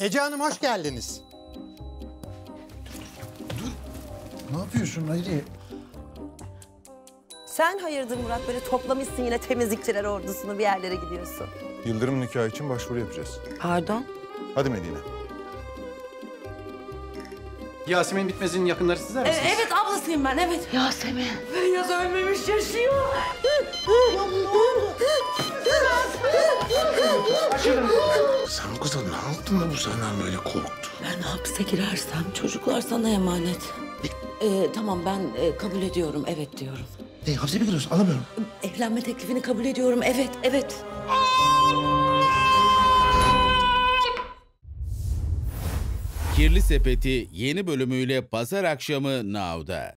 Ece Hanım hoş geldiniz. Ne yapıyorsun Hayri? Sen hayırdır Murat böyle toplamışsın yine temizlikçiler ordusunu bir yerlere gidiyorsun. Yıldırım nikahı için başvuru yapacağız. Pardon? Hadi Medine. Yasemin Bitmez'in yakınları sizler misiniz? Evet ablasıyım ben evet. Yasemin. Feyyaz ölmemiş yaşıyor. Sen bu kıza ne yaptın da bu senden böyle korktu? Ben hapse girersem çocuklar sana emanet. Ee, tamam ben e, kabul ediyorum evet diyorum. Ne hapse mi giriyorsun? Anlamıyorum. Evlenme teklifini kabul ediyorum evet evet. Kirli Sepeti yeni bölümüyle pazar akşamı Now'da.